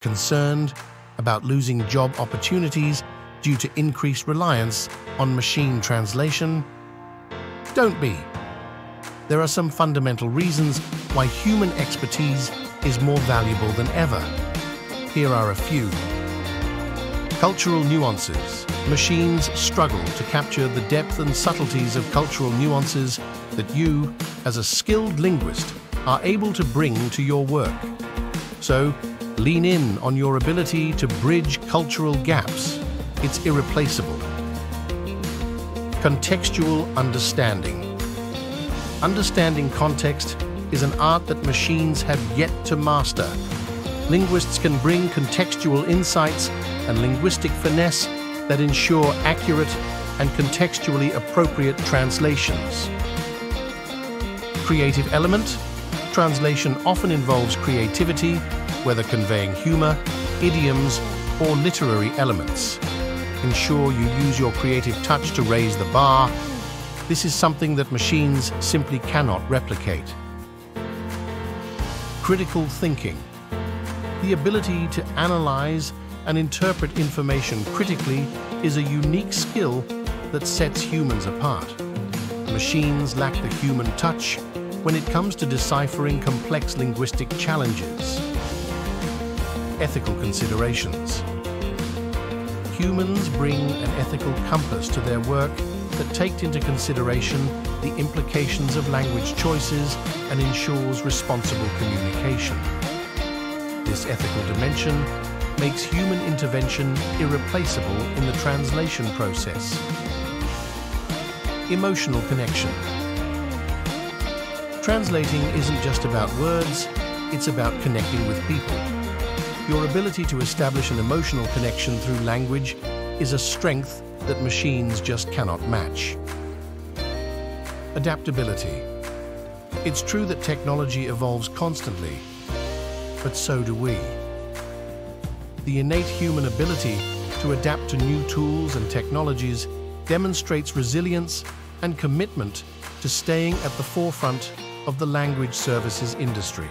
Concerned about losing job opportunities due to increased reliance on machine translation? Don't be. There are some fundamental reasons why human expertise is more valuable than ever. Here are a few. Cultural nuances. Machines struggle to capture the depth and subtleties of cultural nuances that you, as a skilled linguist, are able to bring to your work. So, lean in on your ability to bridge cultural gaps. It's irreplaceable. Contextual understanding. Understanding context is an art that machines have yet to master. Linguists can bring contextual insights and linguistic finesse that ensure accurate and contextually appropriate translations. Creative element. Translation often involves creativity, whether conveying humor, idioms, or literary elements. Ensure you use your creative touch to raise the bar. This is something that machines simply cannot replicate. Critical thinking. The ability to analyze and interpret information critically is a unique skill that sets humans apart. Machines lack the human touch when it comes to deciphering complex linguistic challenges ethical considerations. Humans bring an ethical compass to their work that takes into consideration the implications of language choices and ensures responsible communication. This ethical dimension makes human intervention irreplaceable in the translation process. Emotional connection. Translating isn't just about words, it's about connecting with people. Your ability to establish an emotional connection through language is a strength that machines just cannot match. Adaptability. It's true that technology evolves constantly, but so do we. The innate human ability to adapt to new tools and technologies demonstrates resilience and commitment to staying at the forefront of the language services industry.